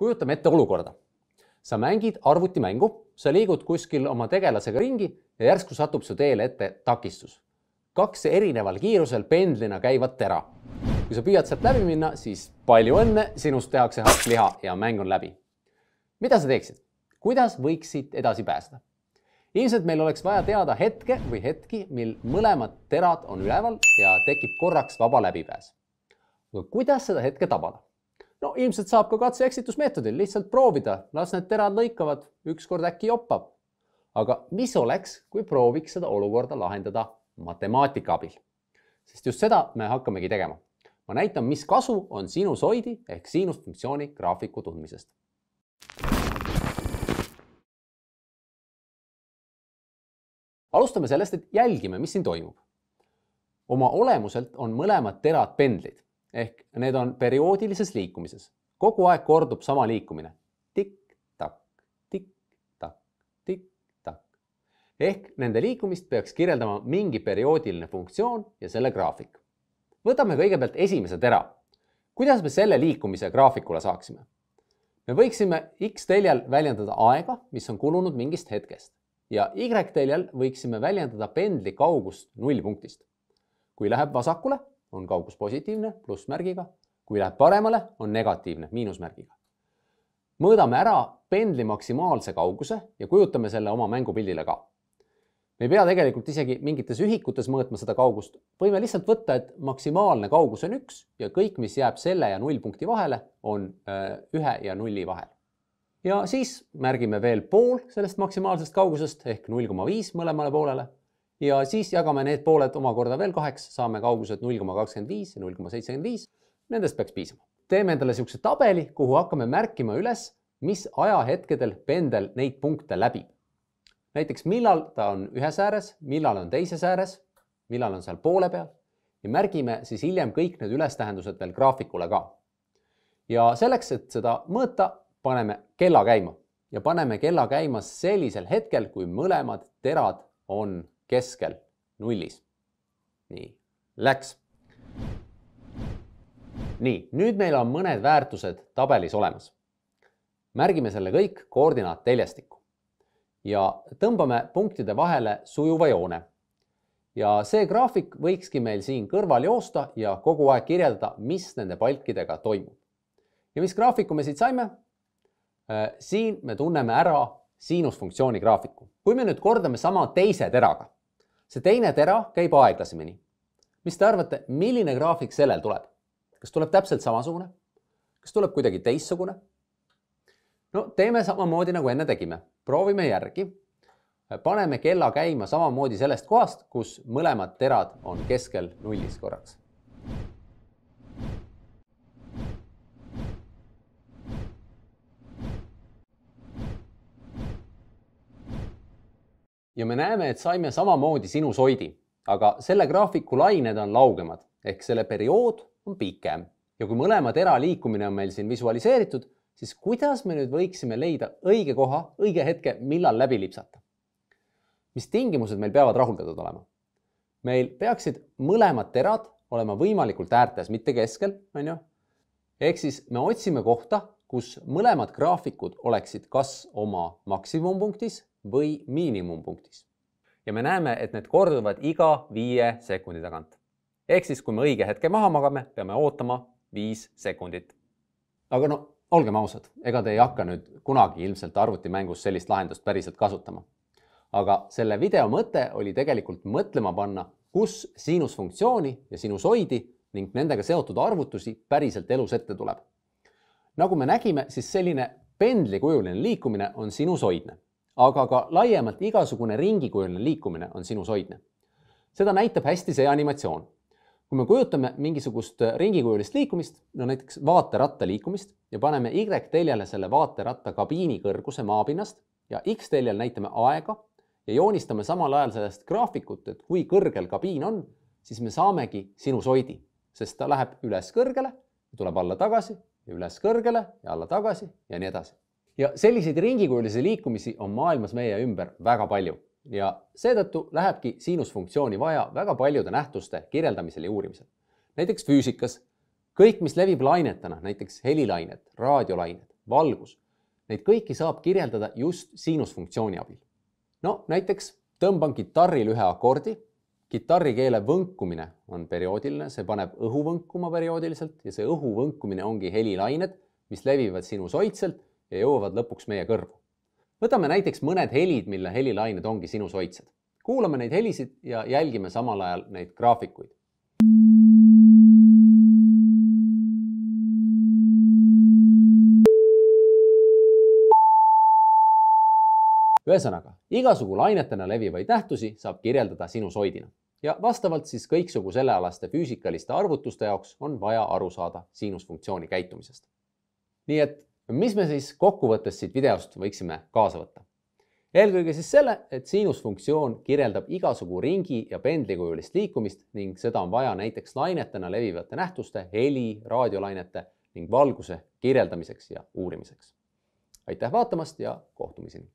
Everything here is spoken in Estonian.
kujutame ette olukorda. sa mängid arvutimängu, sa liigud kuskil oma tegelasega ringi ja järsku satub su teele ette takistus. kaks erineval kiirusel pendlina käivat tera. kui sa püüad sealt läbi minna, siis palju õnne, sinust tehakse hakkliha ja mäng on läbi. mida sa teeksid? kuidas võiksid edasi pääseda? ilmselt meil oleks vaja teada hetke või hetki, mil mõlemad terad on üleval ja tekib korraks vaba läbipääs. aga kuidas seda hetke tabada? No ilmselt saab ka katse-eksitusmeetodil lihtsalt proovida, las need terad lõikavad, ükskord äkki joppab. aga mis oleks, kui prooviks seda olukorda lahendada matemaatika abil? sest just seda me hakkamegi tegema. ma näitan, mis kasu on sinusoidi ehk siinusfunktsiooni graafiku tundmisest alustame sellest, et jälgime, mis siin toimub. oma olemuselt on mõlemad terad pendlid ehk need on perioodilises liikumises. kogu aeg kordub sama liikumine. tikk-takk, tikk-takk, tikk-takk. ehk nende liikumist peaks kirjeldama mingi perioodiline funktsioon ja selle graafik. võtame kõigepealt esimese tera. kuidas me selle liikumise graafikule saaksime? me võiksime X-teljel väljendada aega, mis on kulunud mingist hetkest ja Y-teljel võiksime väljendada pendli kaugust nullpunktist. kui läheb vasakule, on kaugus positiivne plussmärgiga, kui läheb paremale, on negatiivne miinusmärgiga. mõõdame ära pendli maksimaalse kauguse ja kujutame selle oma mängupildile ka. me ei pea tegelikult isegi mingites ühikutes mõõtma seda kaugust, võime lihtsalt võtta, et maksimaalne kaugus on üks ja kõik, mis jääb selle ja nullpunkti vahele, on äh, ühe ja nulli vahel ja siis märgime veel pool sellest maksimaalsest kaugusest ehk null koma viis mõlemale poolele. Ja siis jagame need pooled omakorda veel kaheks, saame kaugused null koma kakskümmend viis ja null koma seitsekümmend viis. Nendest peaks piisama. teeme endale niisuguse tabeli, kuhu hakkame märkima üles, mis ajahetkedel pendel neid punkte läbib. näiteks millal ta on ühes ääres, millal on teises ääres, millal on seal poole peal ja märgime siis hiljem kõik need ülestähendused veel graafikule ka. ja selleks, et seda mõõta, paneme kella käima ja paneme kella käima sellisel hetkel, kui mõlemad terad on keskel nullis. nii, läks. nii, nüüd meil on mõned väärtused tabelis olemas. märgime selle kõik koordinaatteljestikku ja tõmbame punktide vahele sujuva joone. ja see graafik võikski meil siin kõrval joosta ja kogu aeg kirjeldada, mis nende palkidega toimub. ja mis graafiku me siit saime? Äh, siin me tunneme ära siinusfunktsiooni graafiku. kui me nüüd kordame sama teise teraga, see teine tera käib aeglasemini. mis te arvate, milline graafik sellel tuleb? kas tuleb täpselt samasugune? kas tuleb kuidagi teistsugune? no teeme samamoodi nagu enne tegime, proovime järgi. paneme kella käima samamoodi sellest kohast, kus mõlemad terad on keskel nullis korraks ja me näeme, et saime samamoodi sinusoidi, aga selle graafiku lained on laugemad ehk selle periood on pikem ja kui mõlema tera liikumine on meil siin visualiseeritud, siis kuidas me nüüd võiksime leida õige koha, õige hetke, millal läbi lipsata? mis tingimused meil peavad rahuldatud olema? meil peaksid mõlemad terad olema võimalikult äärtes, mitte keskel, on ju. ehk siis me otsime kohta, kus mõlemad graafikud oleksid kas oma maksimumpunktis või miinimumpunktis. ja me näeme, et need korduvad iga viie sekundi tagant. ehk siis, kui me õige hetke maha magame, peame ootama viis sekundit. aga no olgem ausad, ega te ei hakka nüüd kunagi ilmselt arvutimängus sellist lahendust päriselt kasutama. aga selle video mõte oli tegelikult mõtlema panna, kus siinusfunktsiooni ja sinusoidi ning nendega seotud arvutusi päriselt elus ette tuleb. nagu me nägime, siis selline pendlikujuline liikumine on sinusoidne aga ka laiemalt igasugune ringikujuline liikumine on sinusoidne. seda näitab hästi see animatsioon. kui me kujutame mingisugust ringikujulist liikumist, no näiteks vaateratta liikumist ja paneme Y-teljele selle vaateratta kabiini kõrguse maapinnast ja X-teljel näitame aega ja joonistame samal ajal sellest graafikut, et kui kõrgel kabiin on, siis me saamegi sinusoidi, sest ta läheb üles kõrgele, tuleb alla tagasi ja üles kõrgele ja alla tagasi ja nii edasi ja selliseid ringikujulisi liikumisi on maailmas meie ümber väga palju ja seetõttu lähebki siinusfunktsiooni vaja väga paljude nähtuste kirjeldamisel ja uurimisel. näiteks füüsikas kõik, mis levib lainetena, näiteks helilained, raadiolained, valgus. Neid kõiki saab kirjeldada just siinusfunktsiooni abil. no näiteks tõmban kitarril ühe akordi, kitarrikeele võnkumine on perioodiline, see paneb õhu võnkuma perioodiliselt ja see õhu võnkumine ongi helilained, mis levivad sinusoidselt ja jõuavad lõpuks meie kõrvu. võtame näiteks mõned helid, mille helilained ongi sinusoidsed. kuulame neid helisid ja jälgime samal ajal neid graafikuid. ühesõnaga, igasugu lainetena levivaid nähtusi saab kirjeldada sinusoidina ja vastavalt siis kõiksugu sellealaste füüsikaliste arvutuste jaoks on vaja aru saada siinusfunktsiooni käitumisest. nii et mis me siis kokkuvõttes siit videost võiksime kaasa võtta? eelkõige siis selle, et siinusfunktsioon kirjeldab igasugu ringi ja pendlikujulist liikumist ning seda on vaja näiteks lainetena levivate nähtuste, heli, raadiolainete ning valguse kirjeldamiseks ja uurimiseks. aitäh vaatamast ja kohtumiseni!